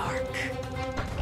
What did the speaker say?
dark.